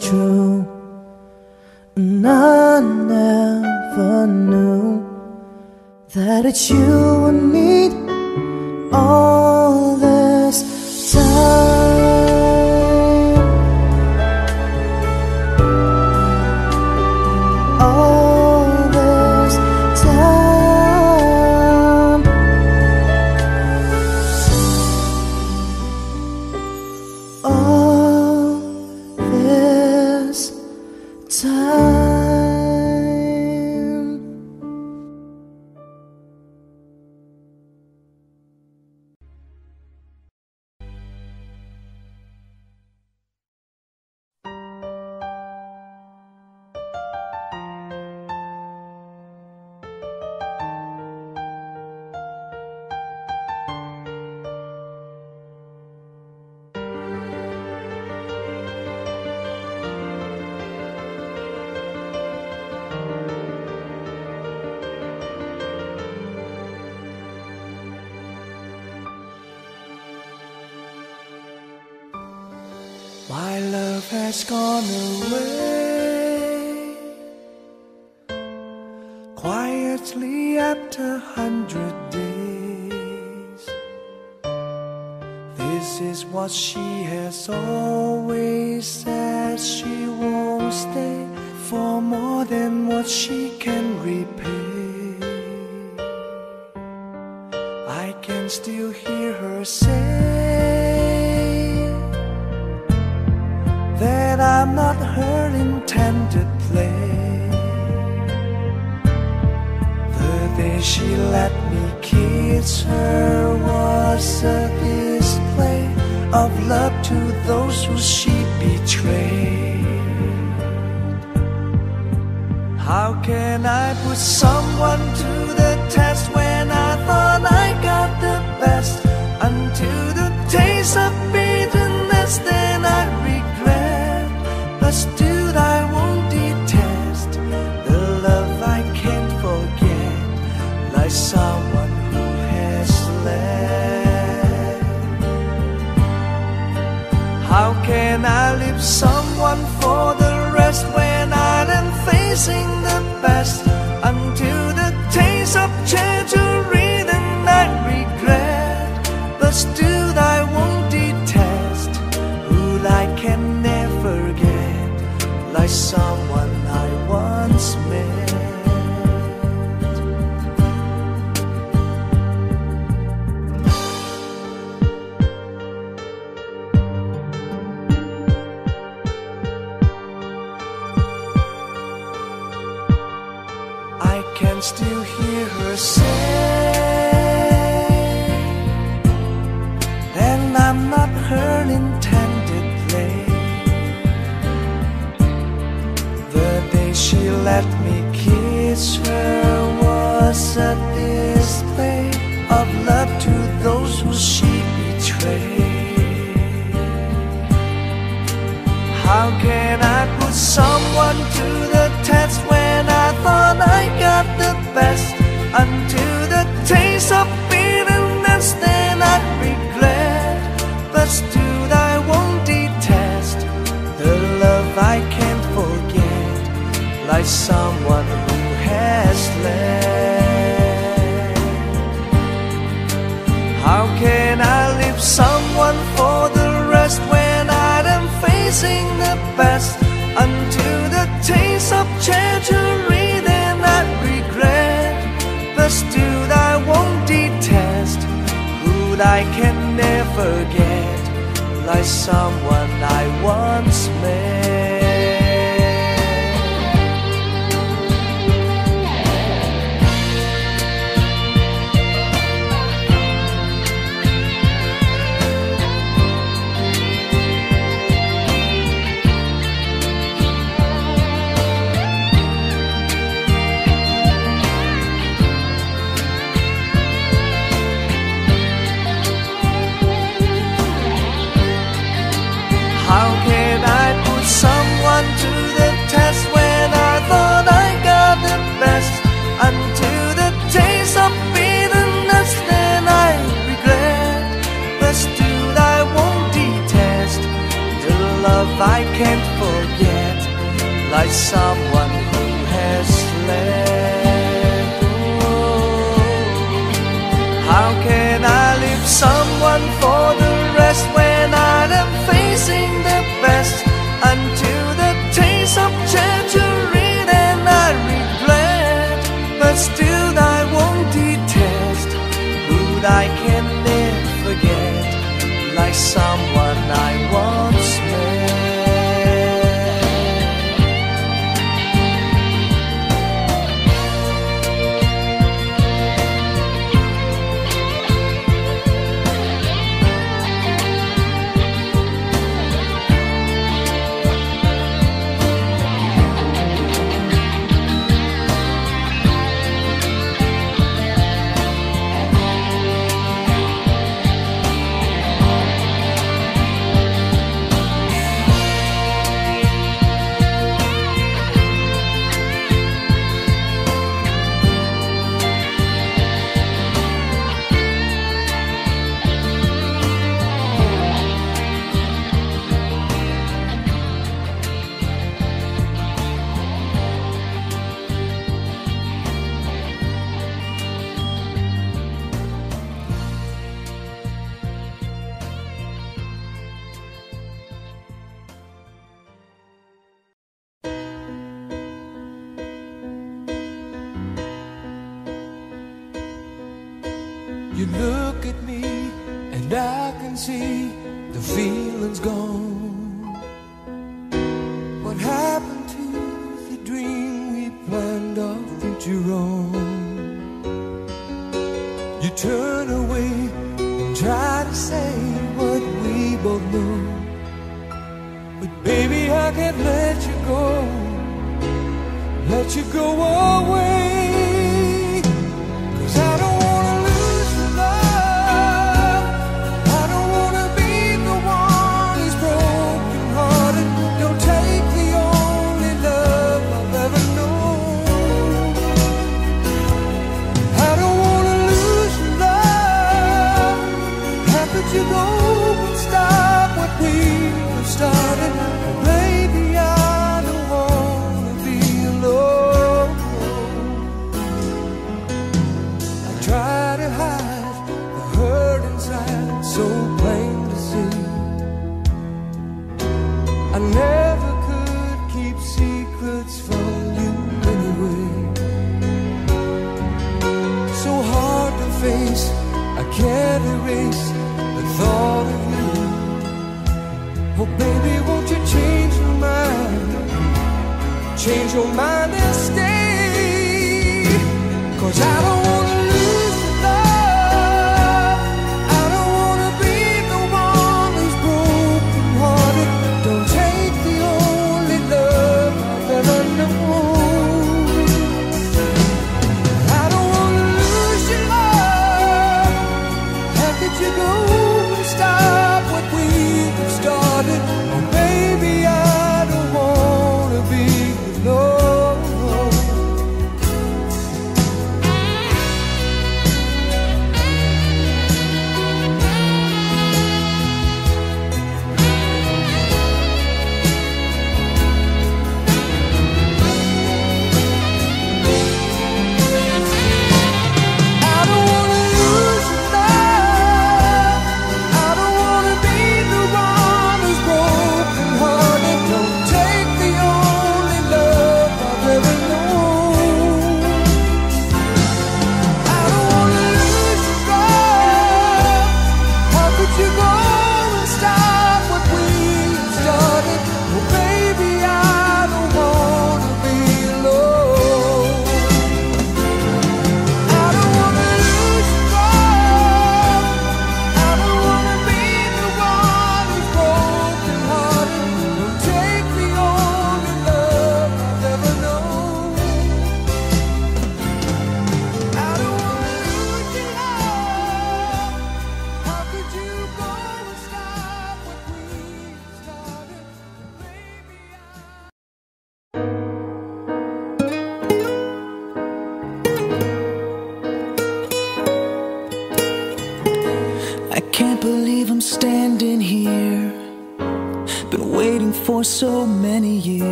true And I never knew That it's you I need. All like someone like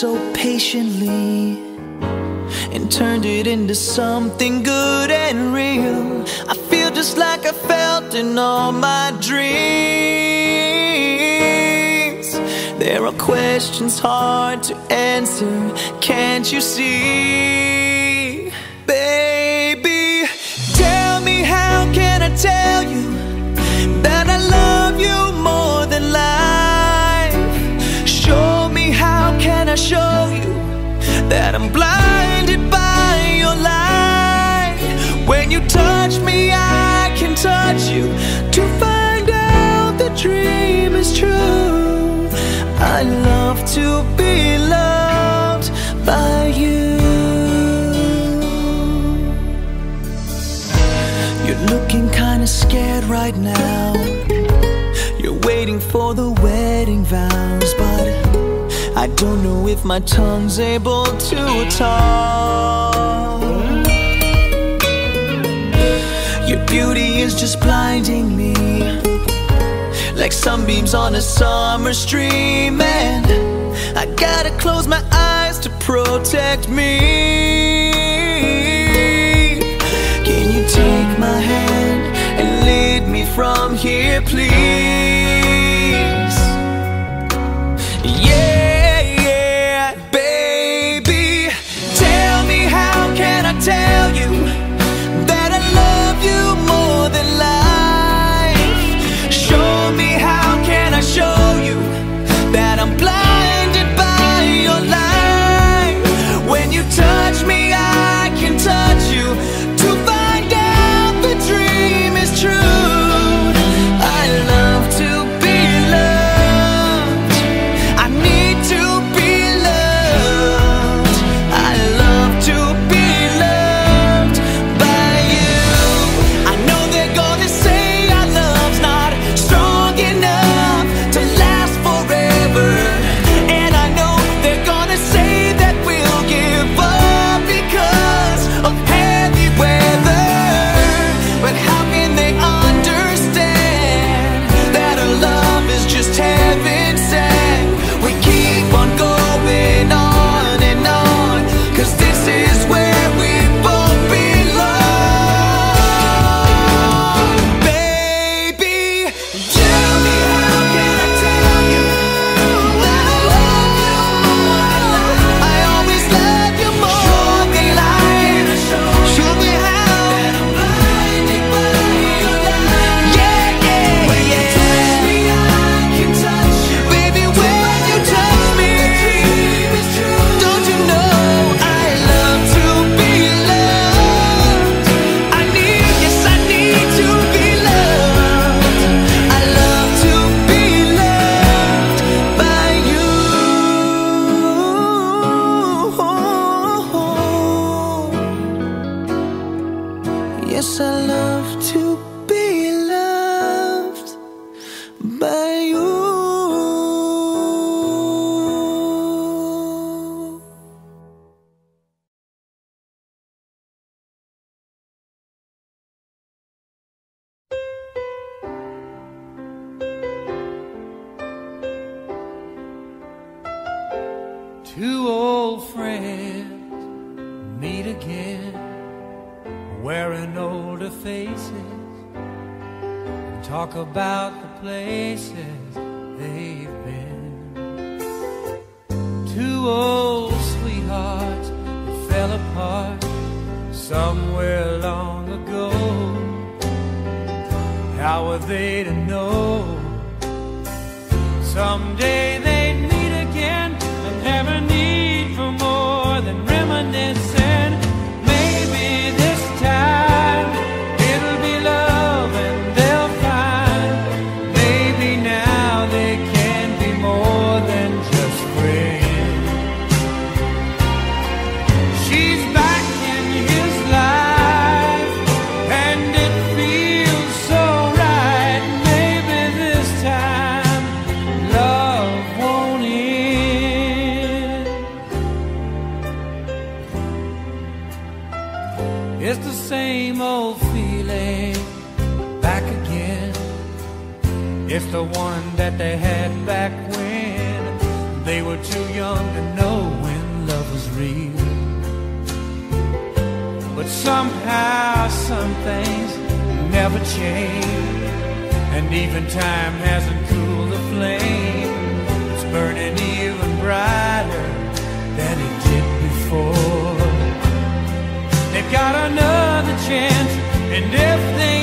so patiently and turned it into something good and real. I feel just like I felt in all my dreams. There are questions hard to answer, can't you see? touch me, I can touch you. To find out the dream is true. I love to be loved by you. You're looking kinda scared right now. You're waiting for the wedding vows But I don't know if my tongue's able to talk. beauty is just blinding me. Like sunbeams on a summer stream And I gotta close my eyes to protect me. Can you take my hand and lead me from here please? never change, and even time hasn't cooled the flame. It's burning even brighter than it did before. They've got another chance, and if they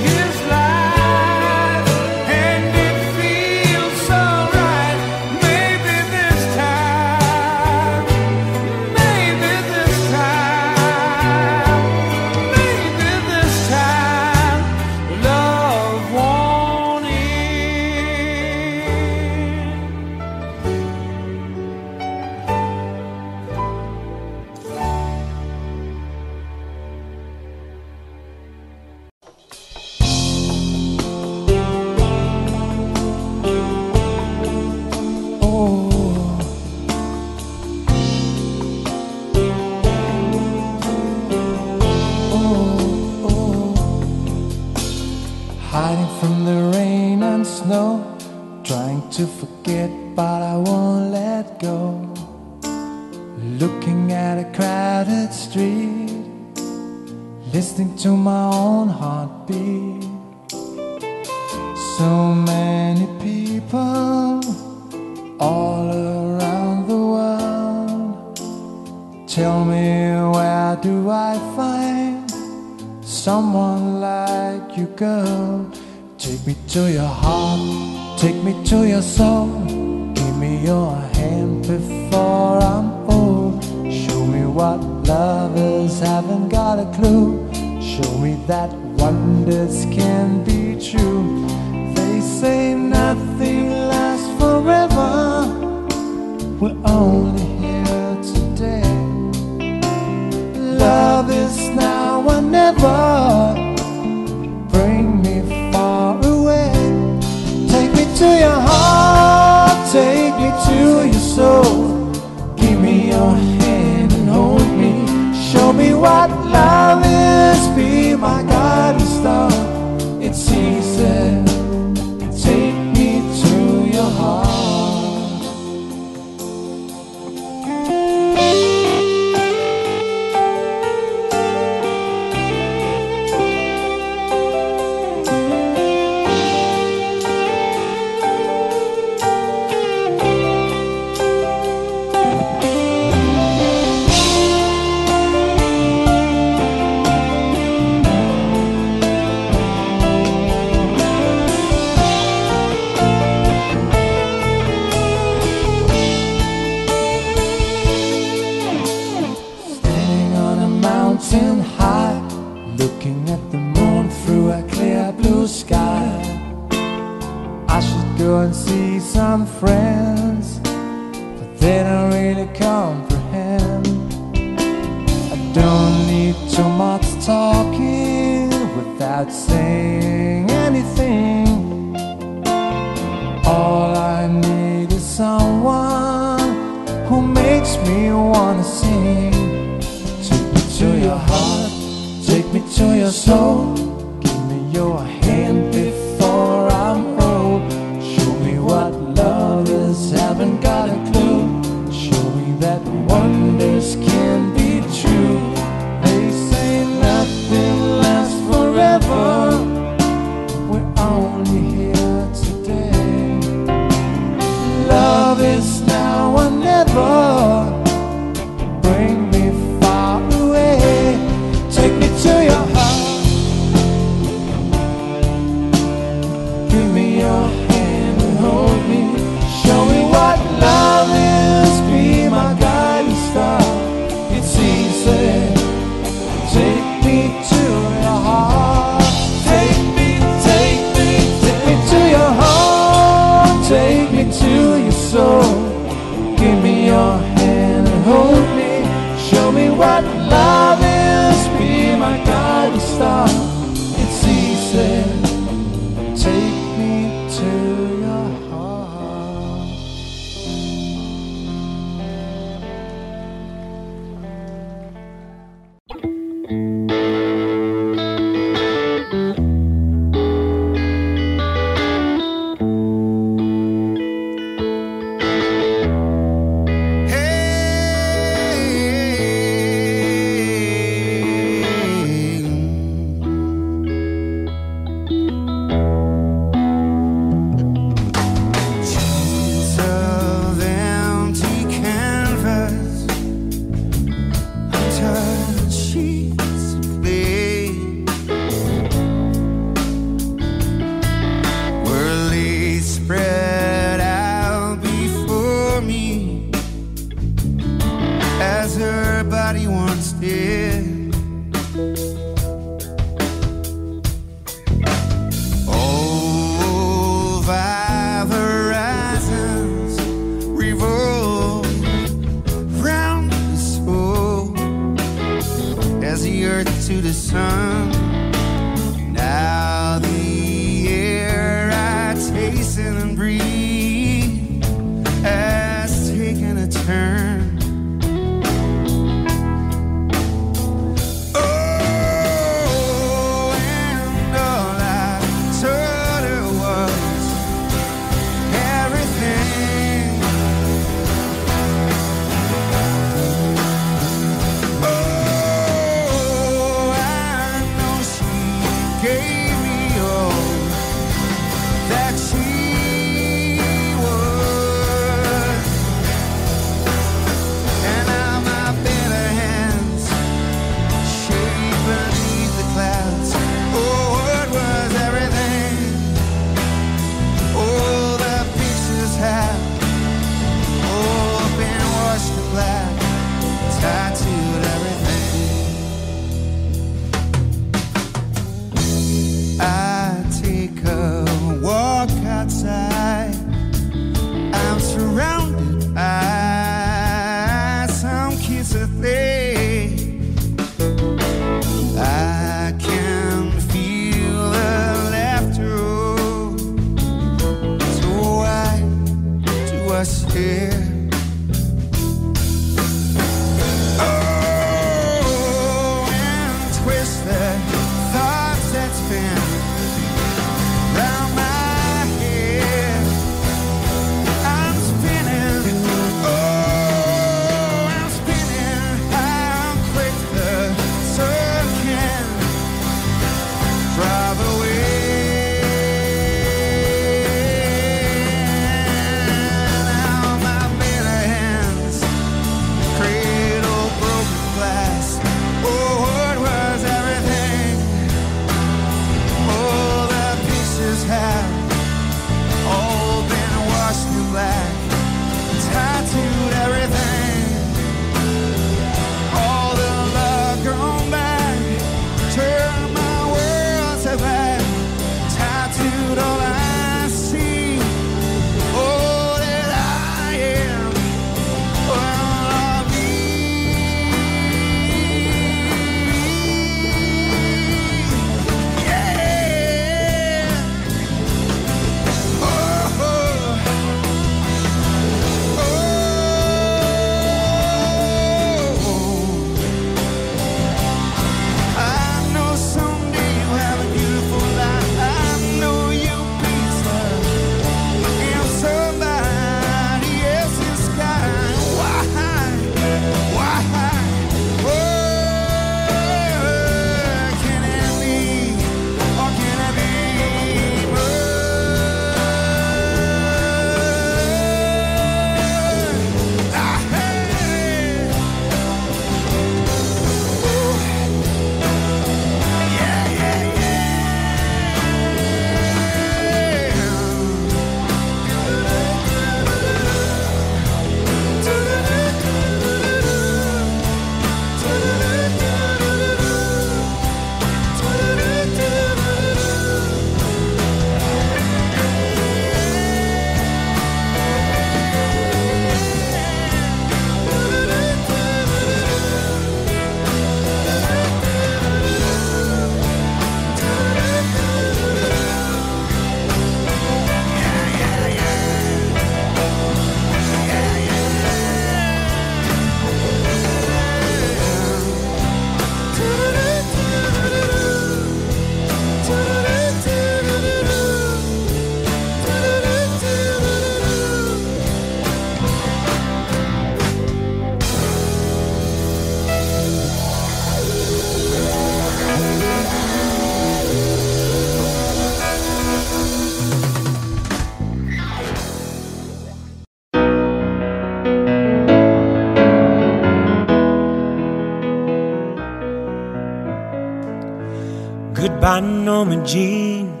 I Norma Jean,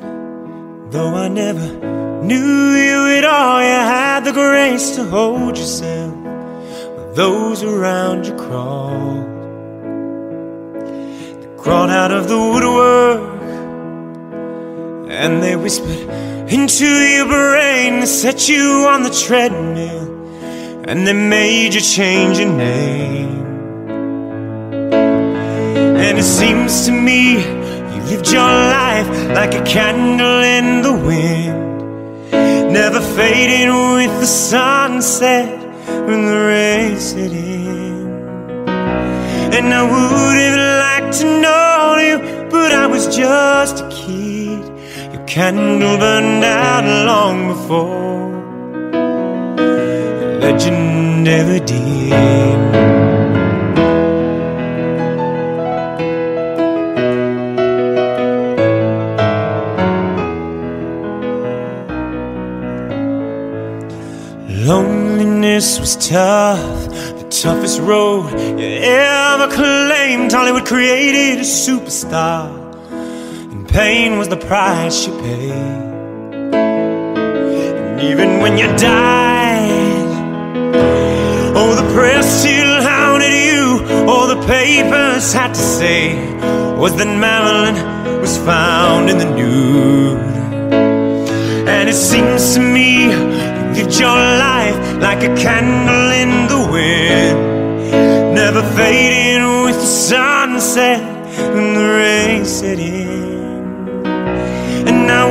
though I never knew you at all. You had the grace to hold yourself, those around you crawled. They crawled out of the woodwork, and they whispered into your brain, they set you on the treadmill, and they made you change your name. And it seems to me lived your life like a candle in the wind, never fading with the sunset when the rain set in. And I would have liked to know you, but I was just a kid. Your candle burned out long before legend ever did. Loneliness was tough, the toughest road you ever claimed. Hollywood created a superstar, and pain was the price you paid. And even when you died, oh, the press still hounded you. All the papers had to say was that Marilyn was found in the nude. And it seems to me lived your life like a candle in the wind, never fading with the sunset and the rain set in. And I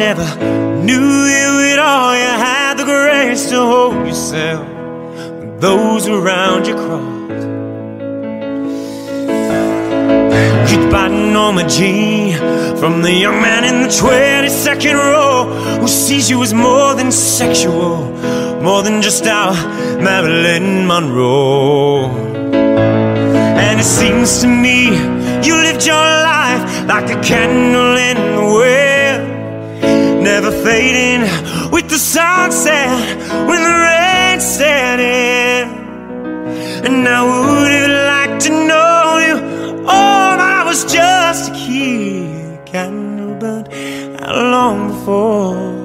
never knew you at all, you had the grace to hold yourself when those around you crossed. Goodbye, Norma Jean, from the young man in the 22nd row who sees you as more than sexual, more than just our Marilyn Monroe. And it seems to me you lived your life like a candle in the wind, never fading with the sunset when the rain set in. And I would have liked to know you, oh, I was just a kid, candle burned out long before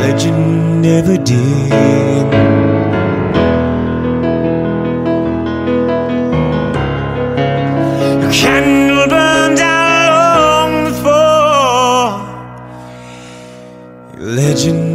legend never did. Legend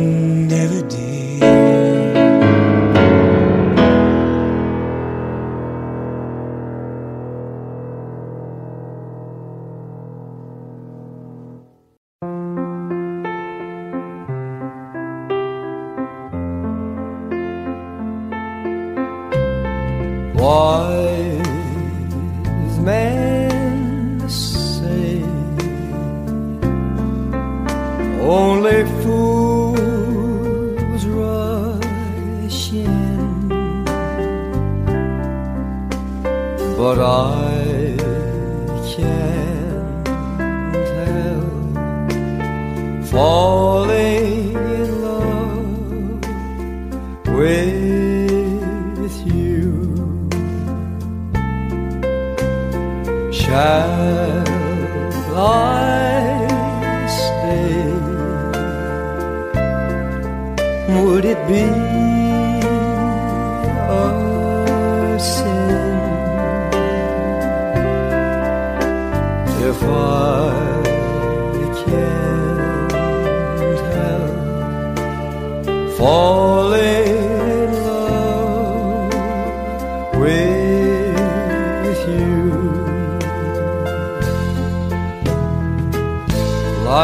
with you. Shall I stay? Would it be a sin if I falling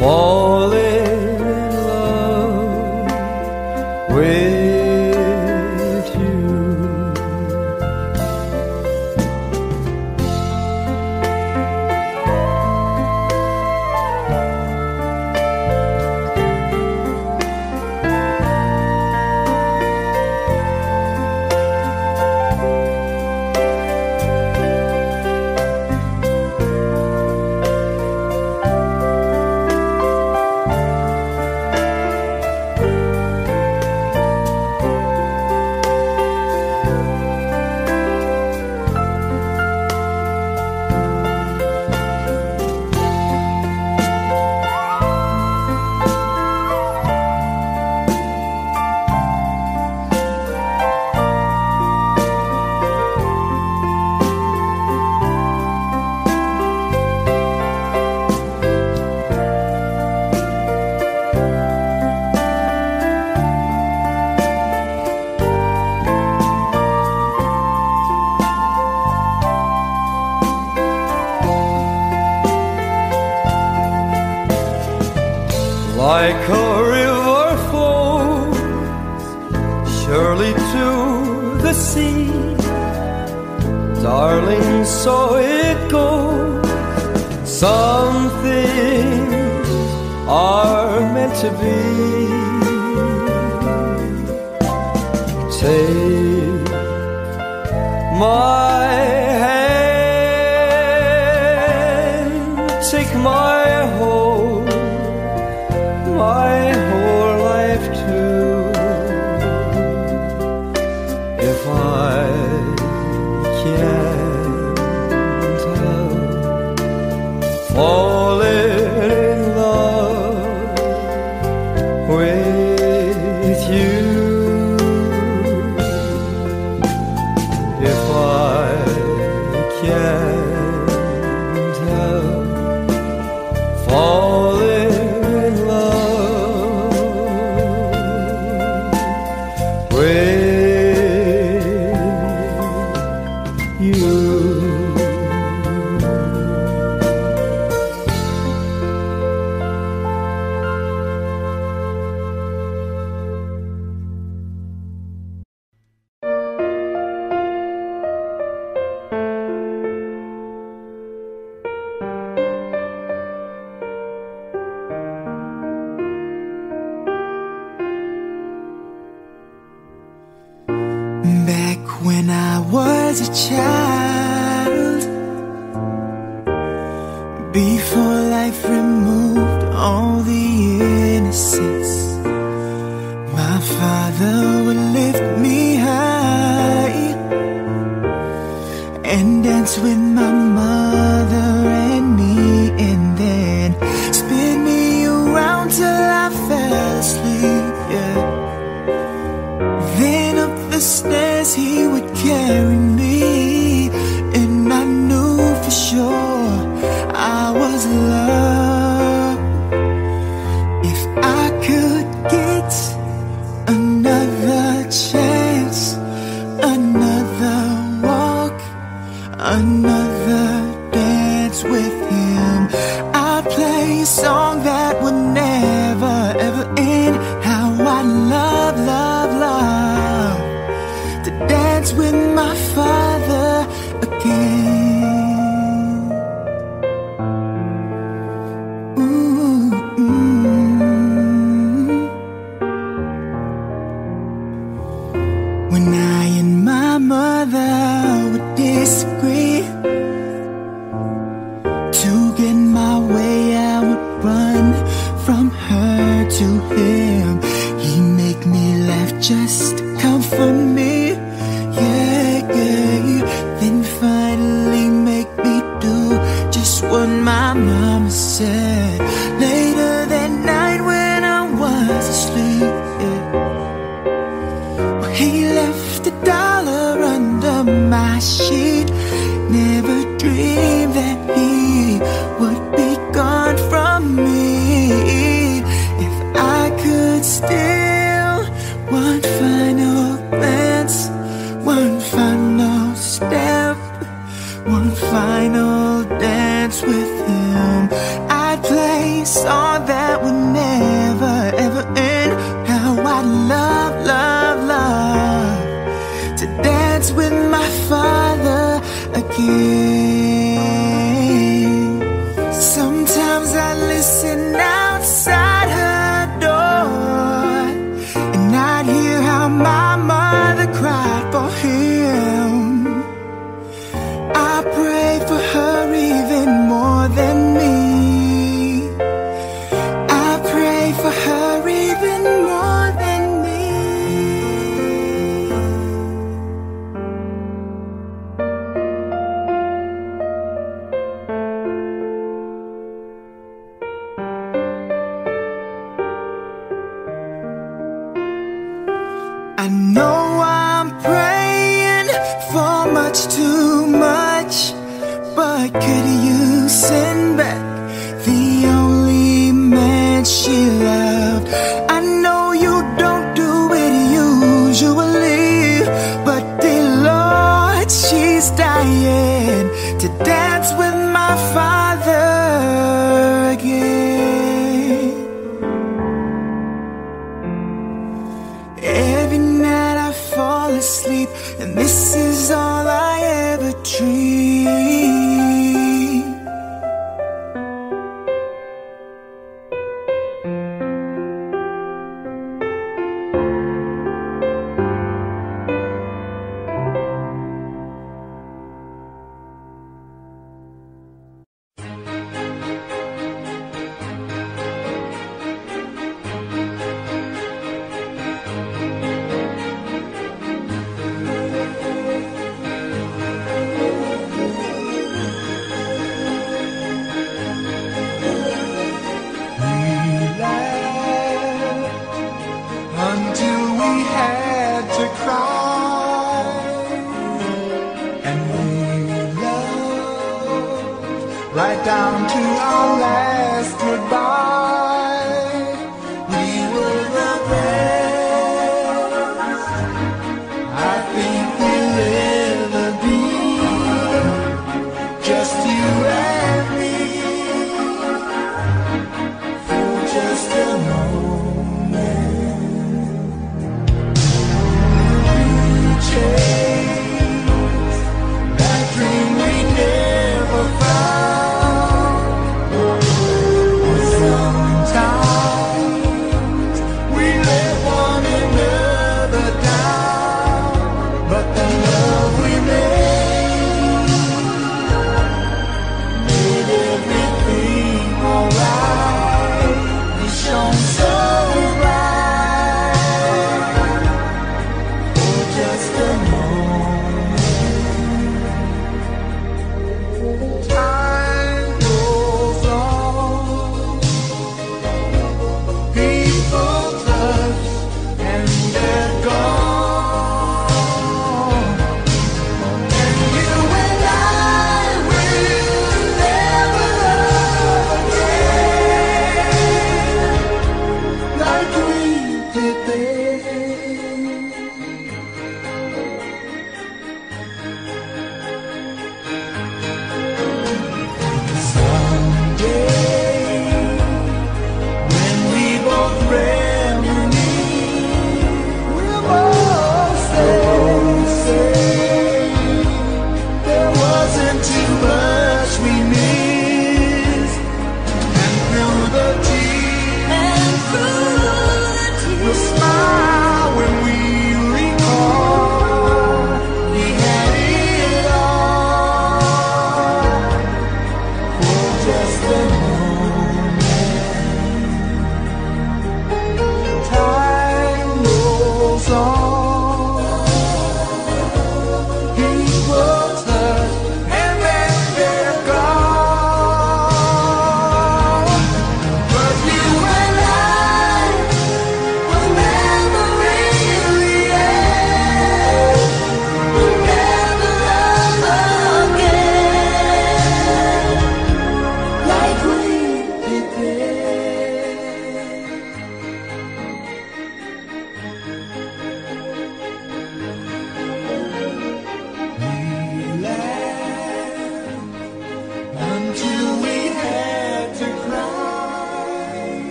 can't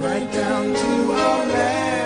right down to our last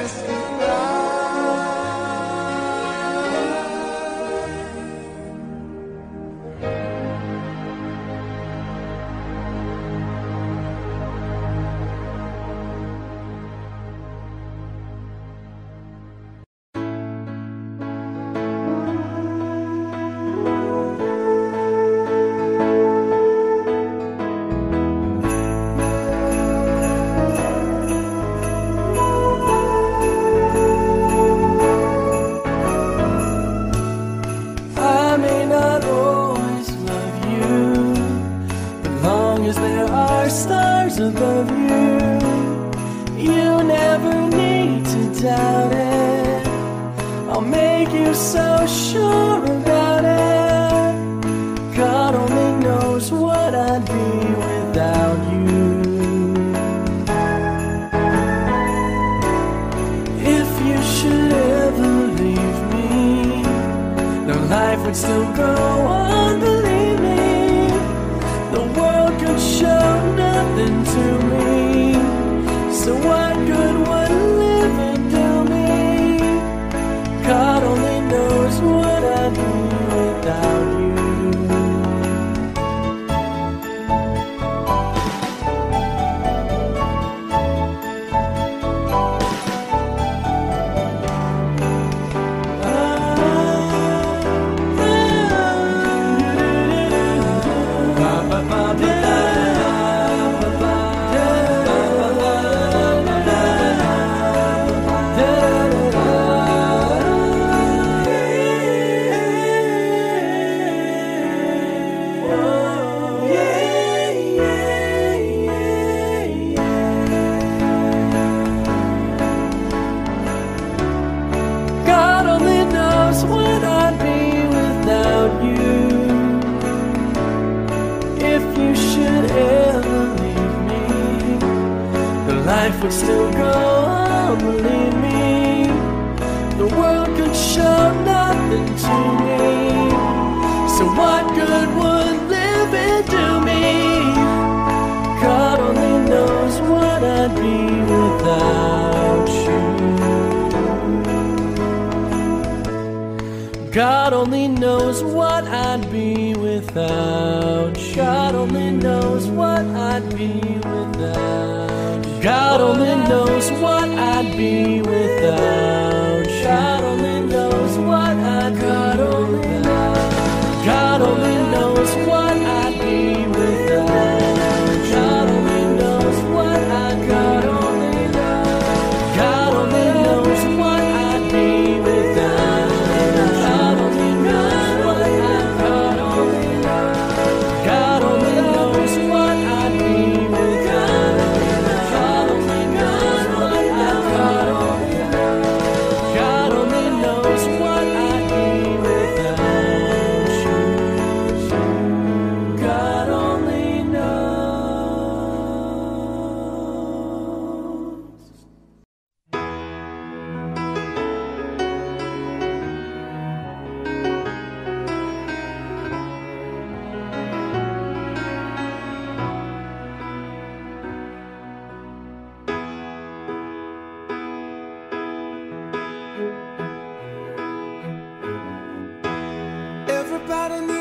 Needs a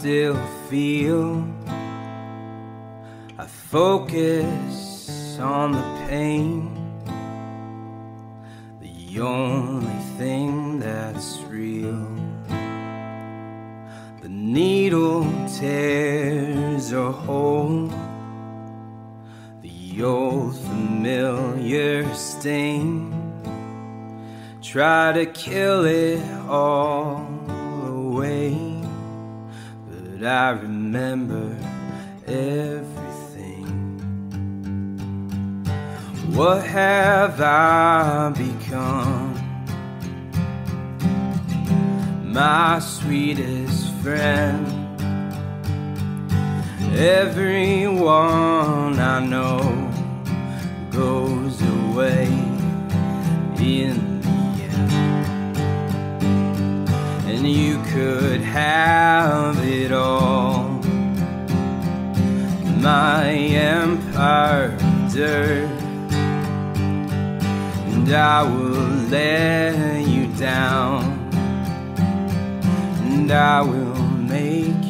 still feel. I focus on the pain. The only thing that's real. The needle tears a hole. The old familiar stain. Try to kill it all away but I remember everything. What have I become? My sweetest friend. Everyone I know goes away in and you could have it all. My empire dirt, and I will let you down, and I will make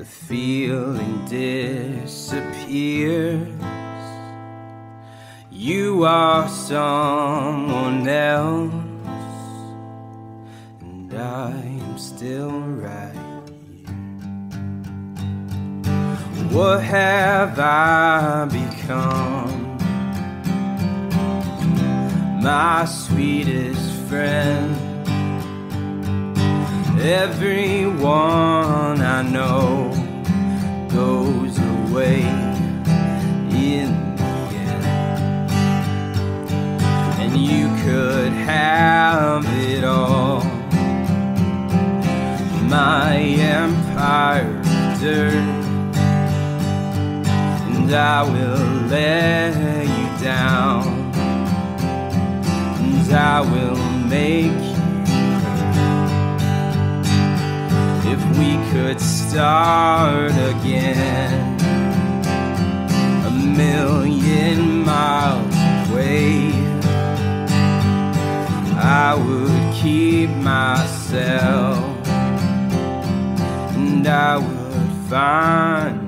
the feeling disappears. You are someone else, and I am still right here. What have I become? My sweetest friend. Everyone I know goes away in the end. And you could have it all. My empire dirt. And I will let you down. And I will make if we could start again. A million miles away I would keep myself and I would find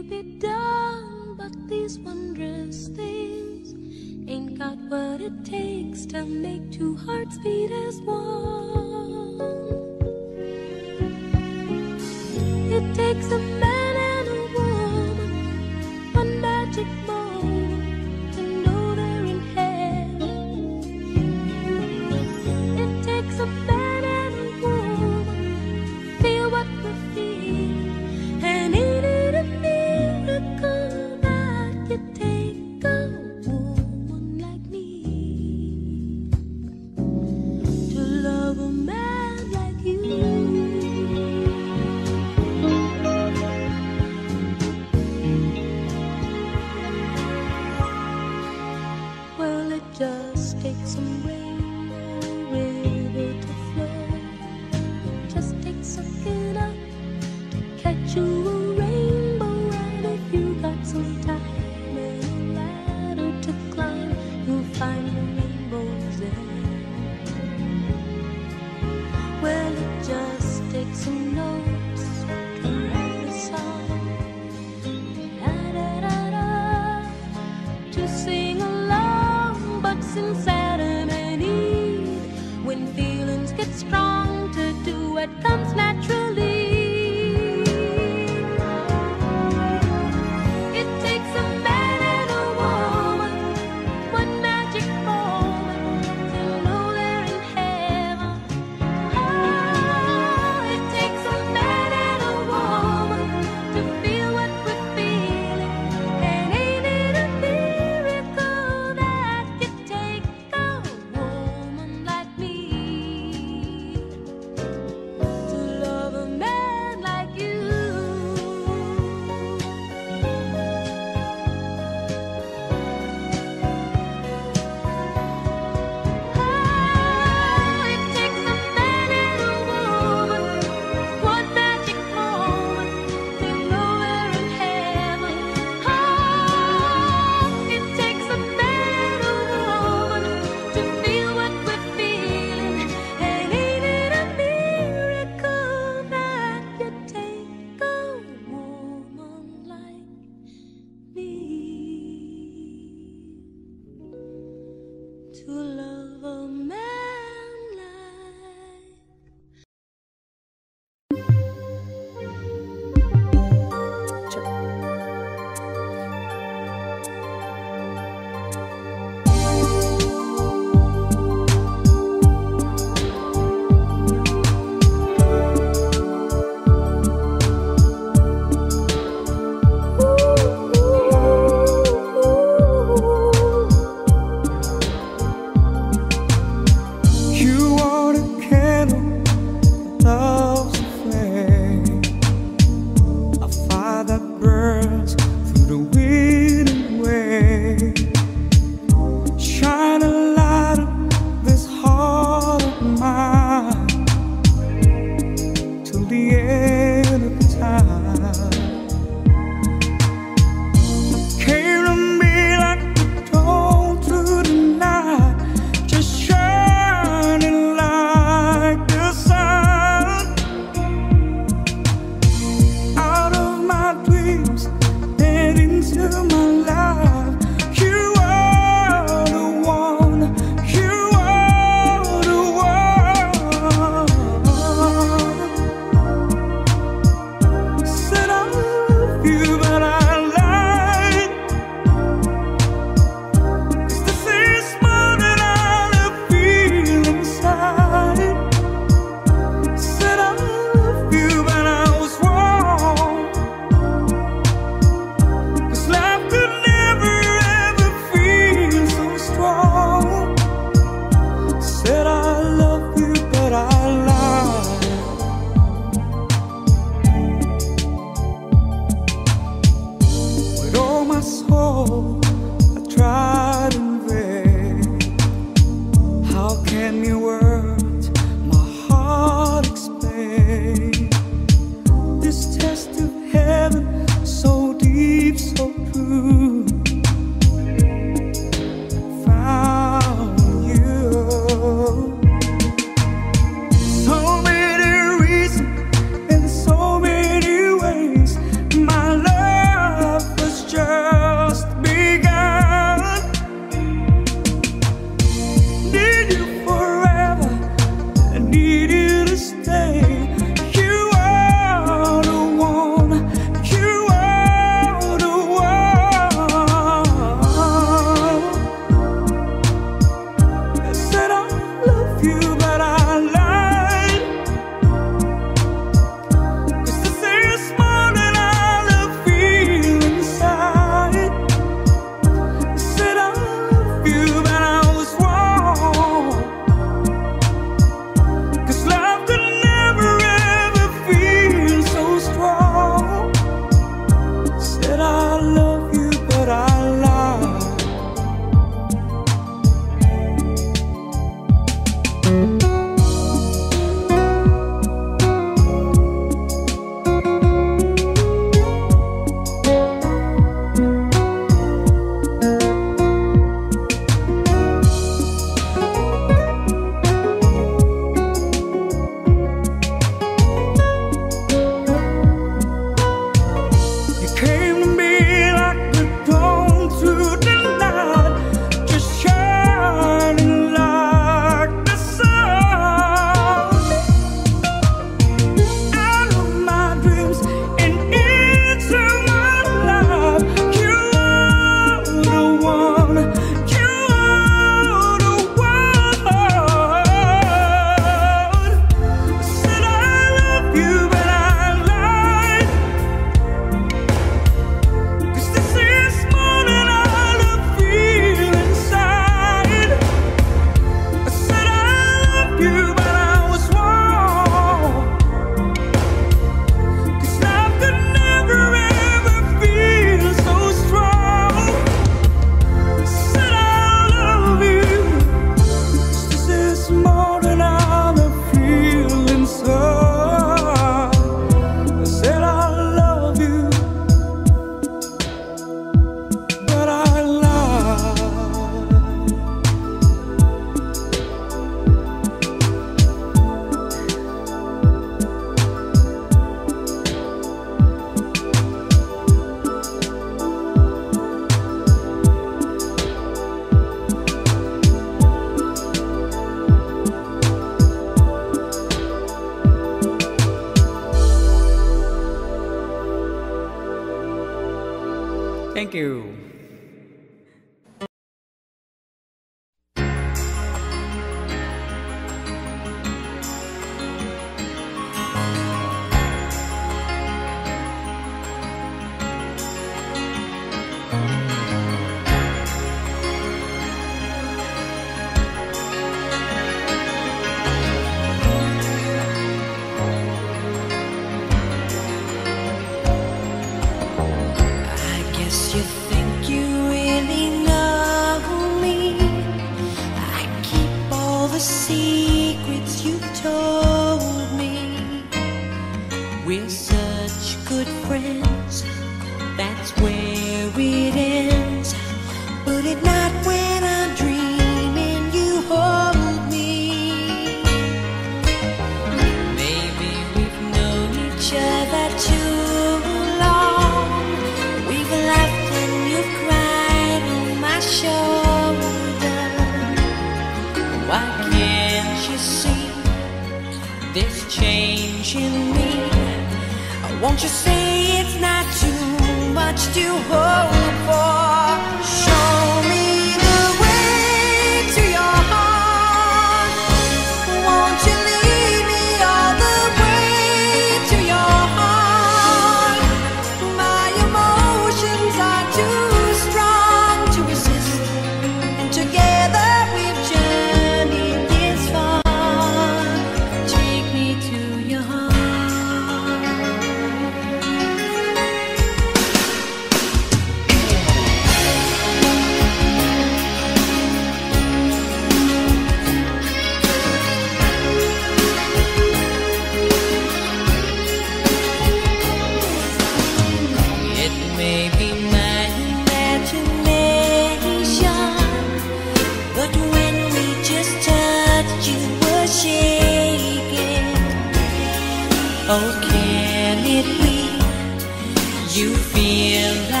you feel like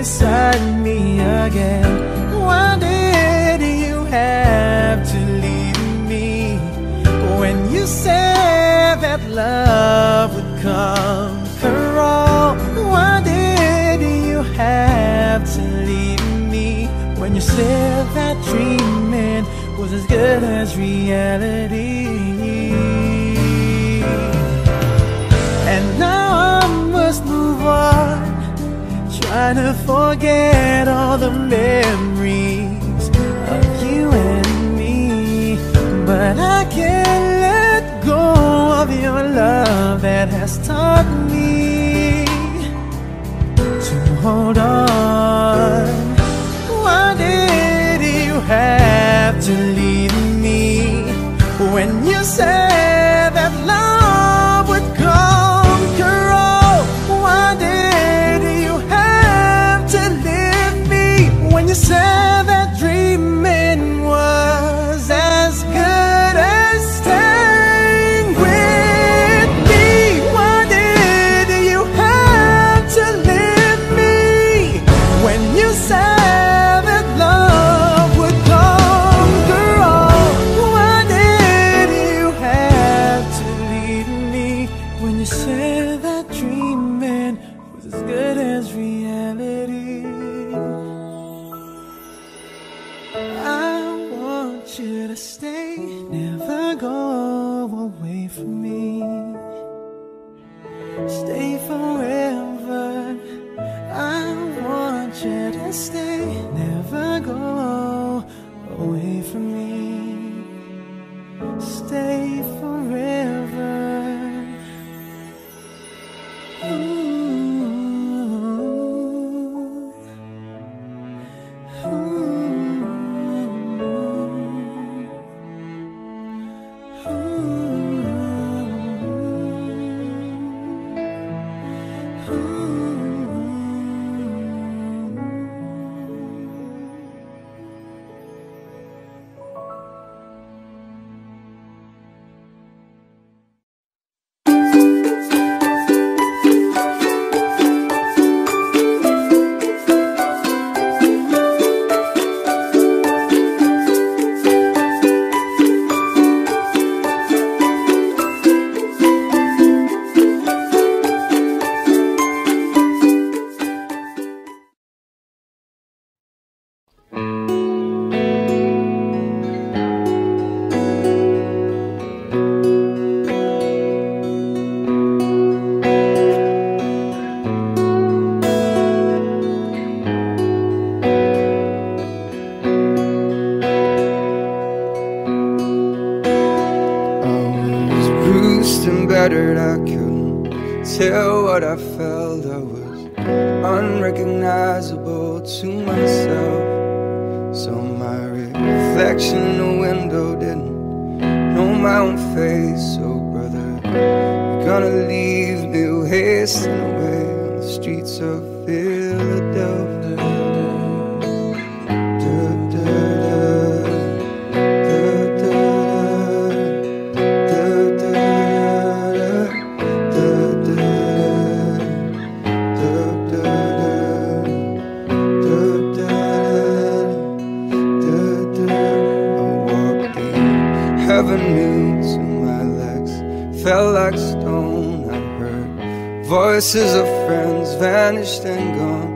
beside me again. Why did you have to leave me? When you said that love would conquer all Why did you have to leave me? When you said that dreaming was as good as reality. Trying to forget all the memories of you and me. But I can't let go of your love that has taught me To hold on. Voices of friends vanished and gone.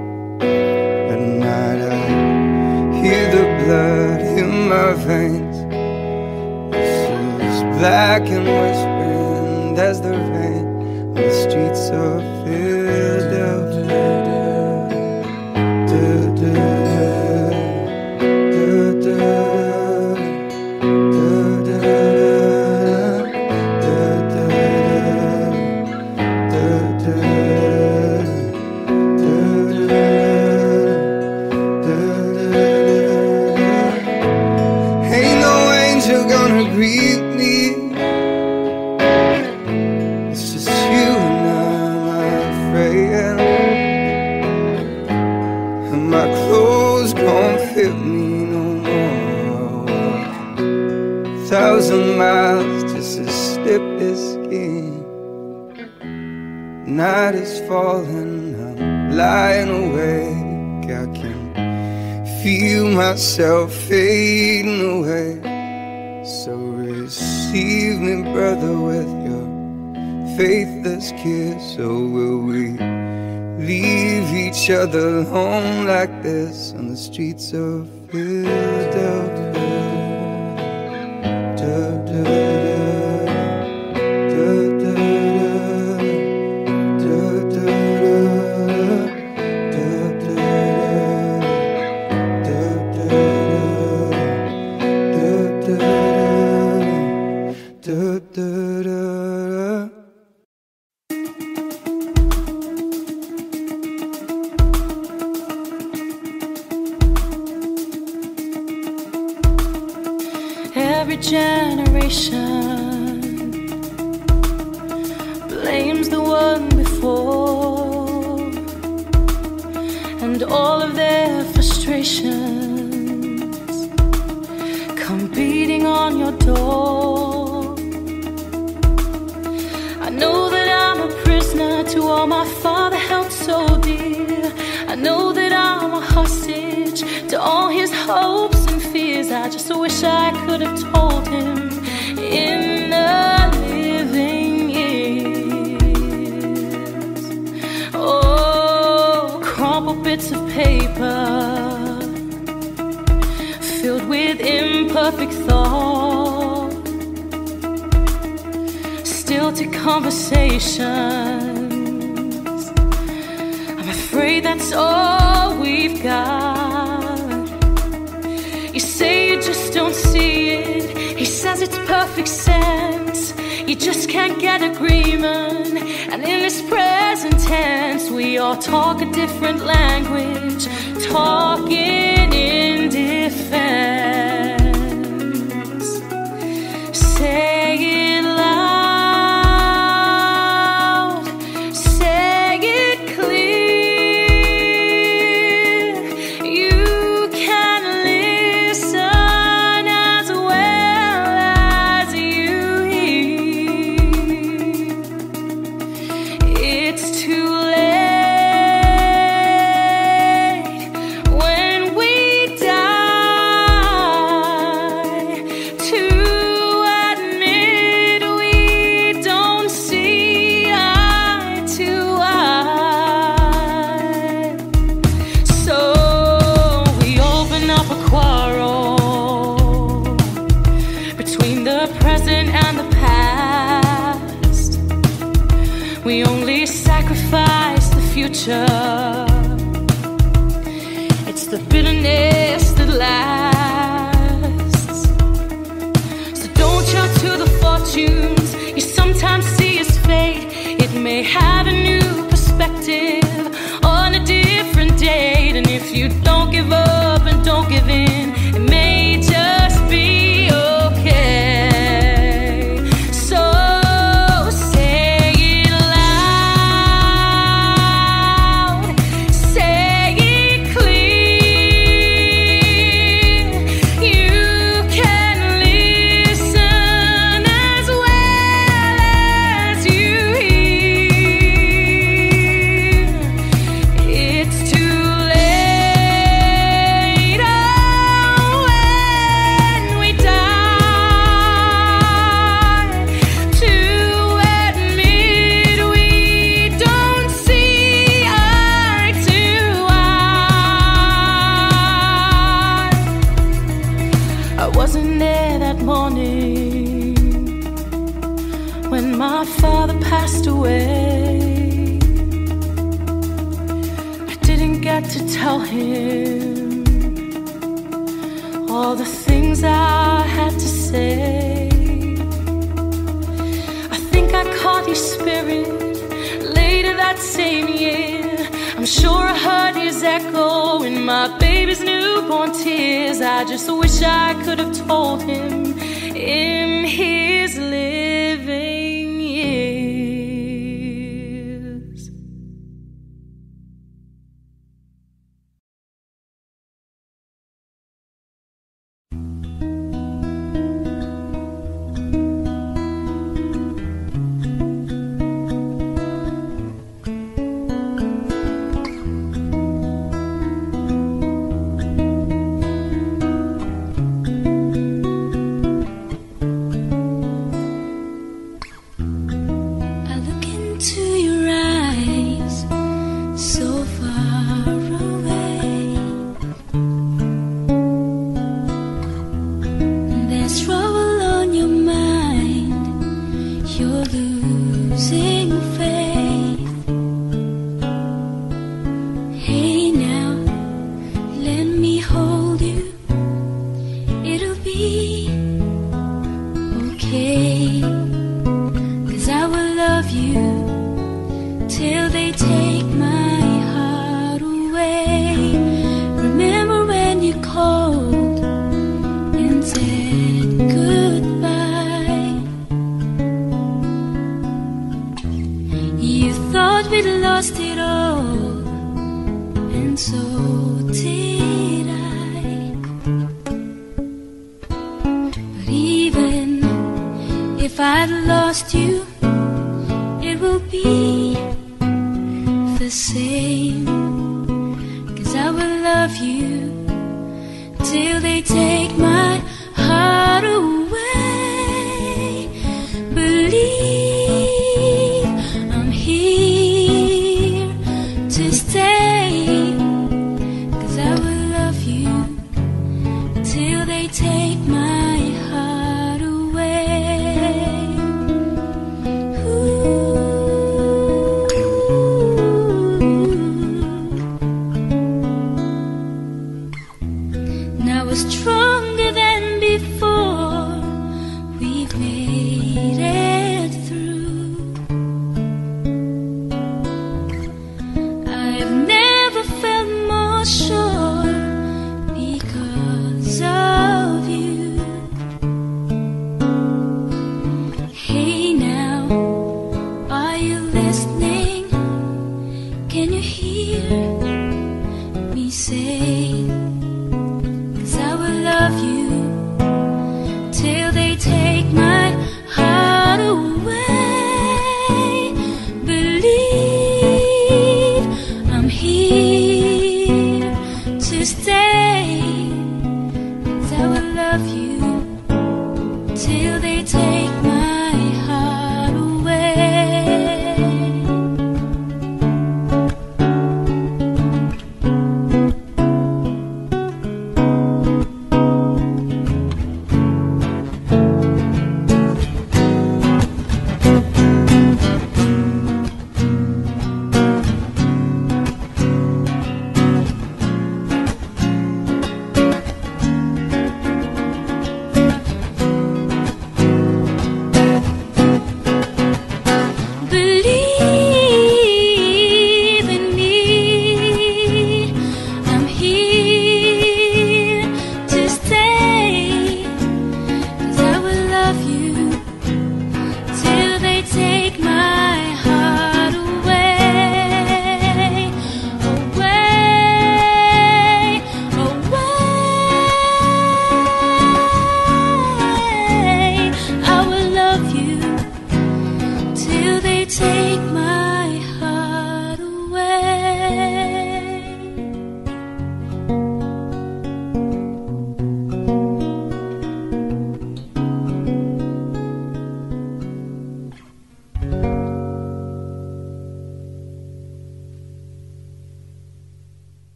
Believe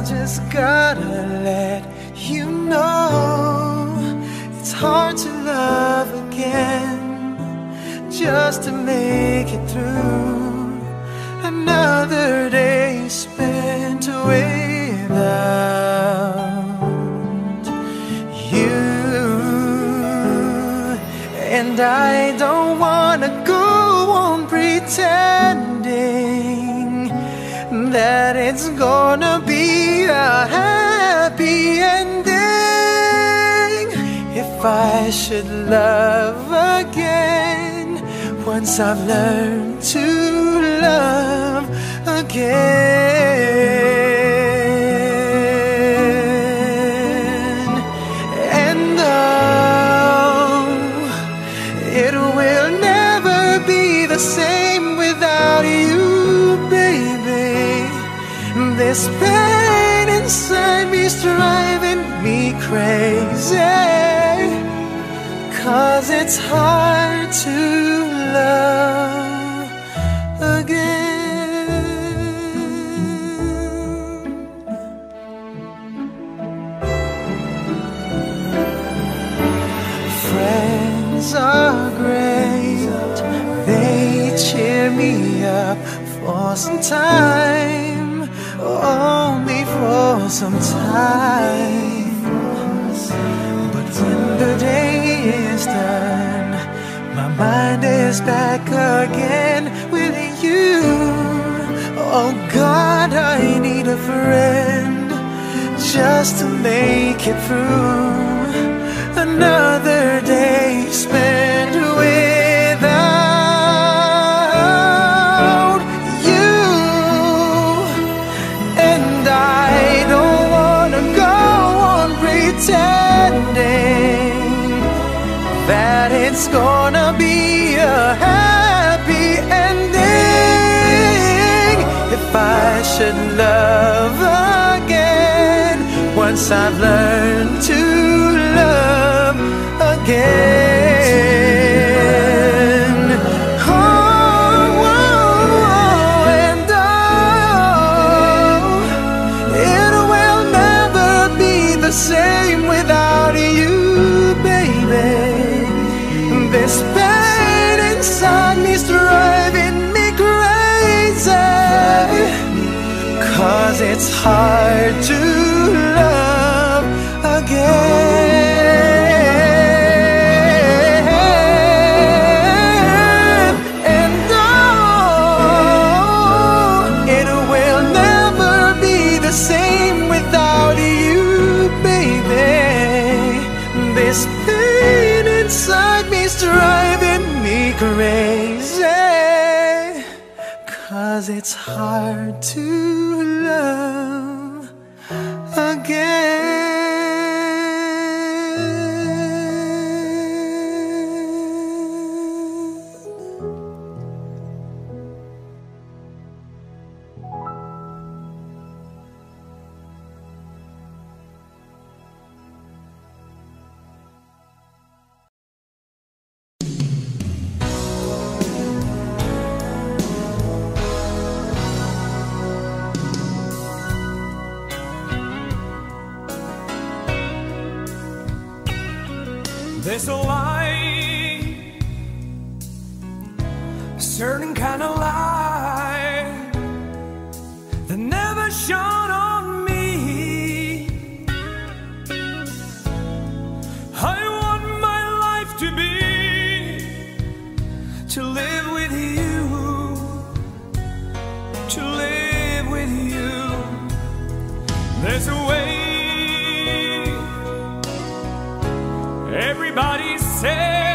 I just gotta let you know it's hard to love again just to make it through another day spent without you. And I don't wanna go on pretending that it's gonna be a happy ending. If I should love again, once I've learned to love again. And oh, it will never be the same without you, baby. This inside driving me crazy. Cause it's hard to love again. Friends are great, they cheer me up for some time, only for some time. But when the day is done, my mind is back again with you. Oh God, I need a friend just to make it through another day spent again. Hard There's a lie, a certain kind of lie that never shone on me. I want my life to be to live with you, to live with you. There's a way. Everybody say.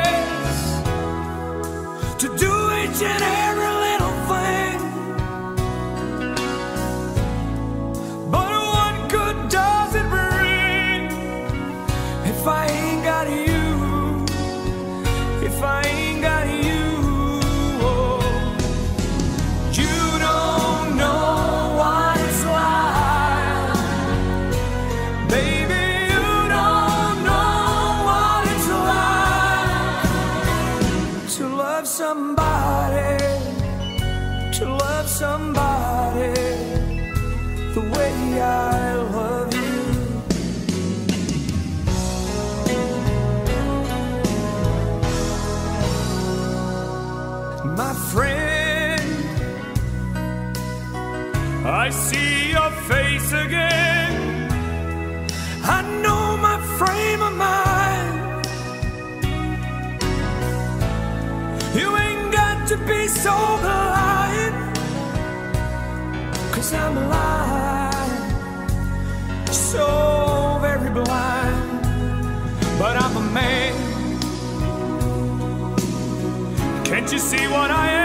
so Cause I'm blind So very blind. But I'm a man Can't you see what I am?